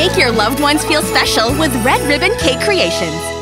Make your loved ones feel special with Red Ribbon Cake Creations.